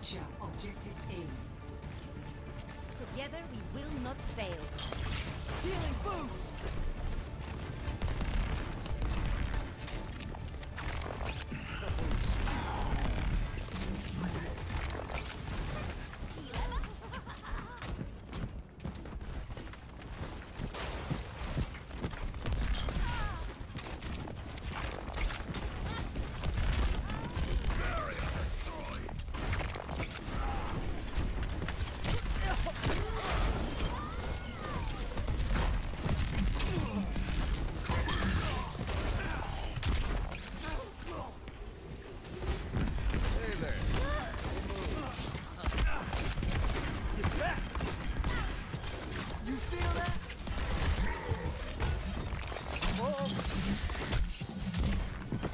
Capture objective A. Together we will not fail. Healing food!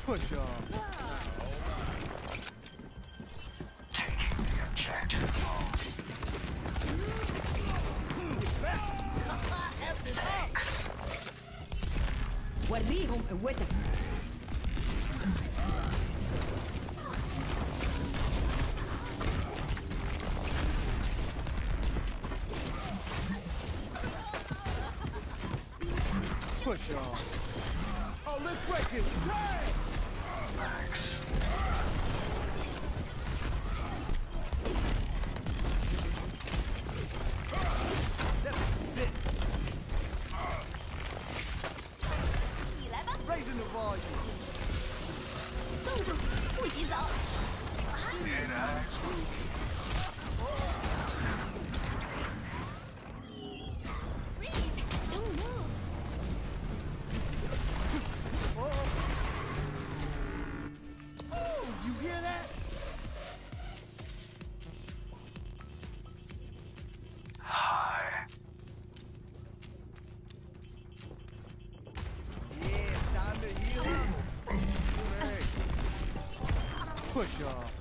Push off. Taking the objective. Thanks. وريهم قوتك Push off. Oh, let's break it! Tag! Push off.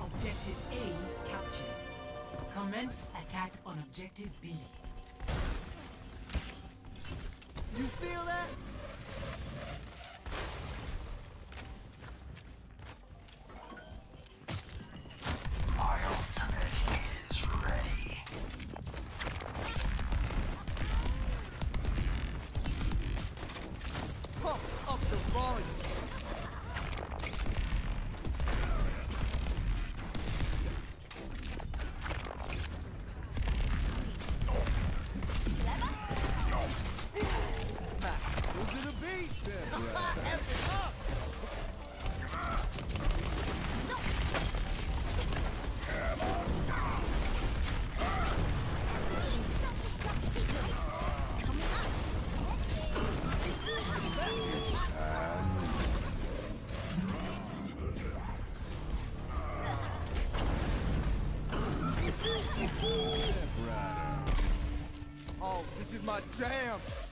Objective A captured. Commence attack on objective B. You feel that? My jam.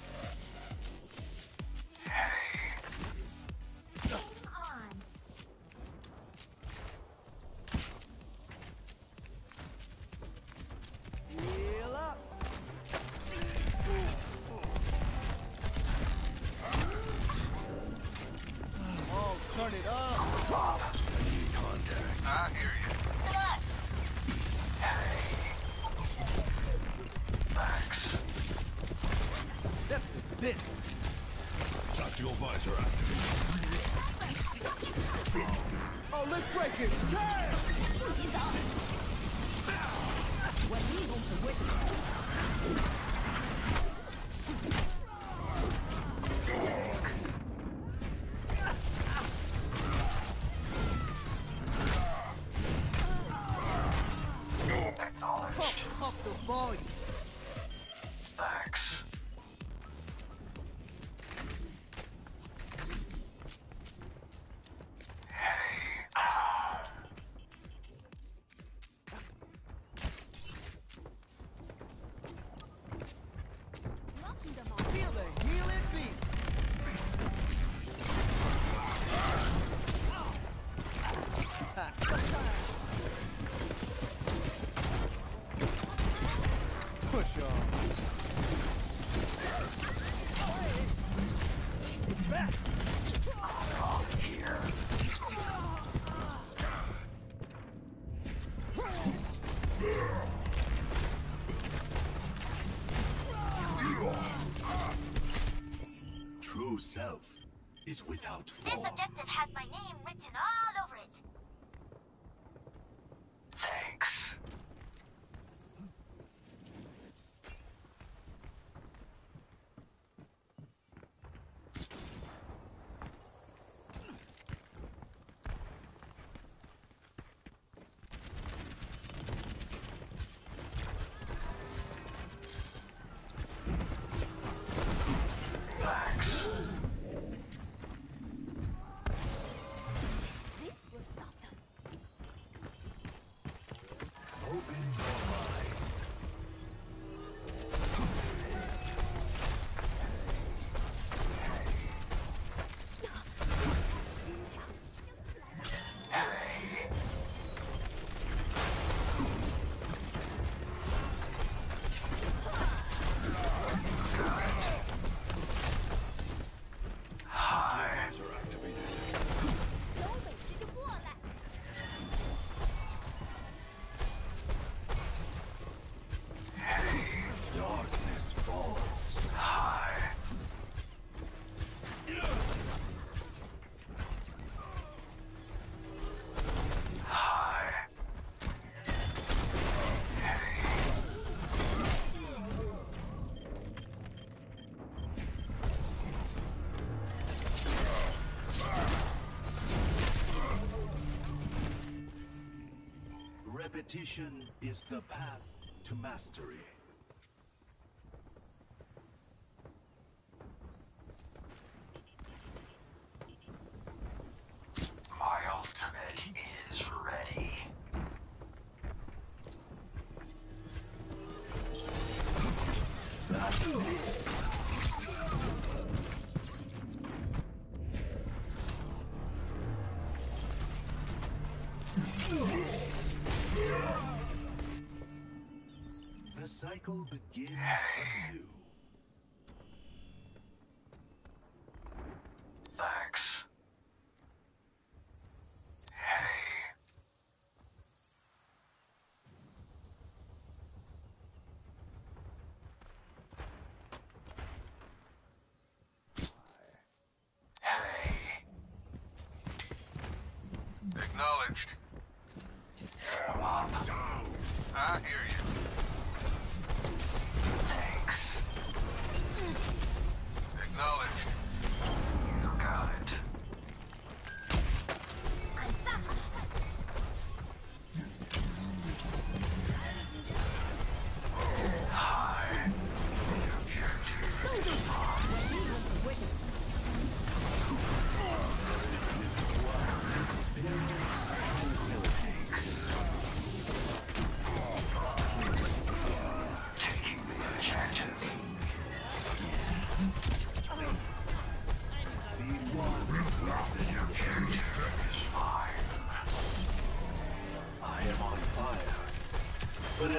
push on. True self is without form. This objective has my name written all over Repetition is the path to mastery. Acknowledged. Tear him up. I hear you. Thanks. Acknowledged. You got it.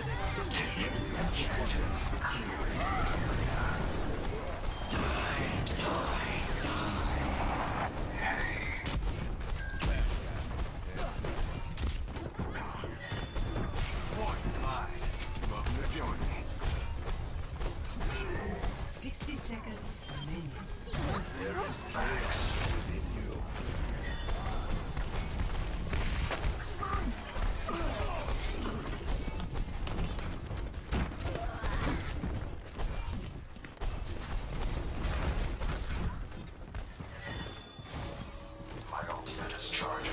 Die, die, die. discharge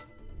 Oops.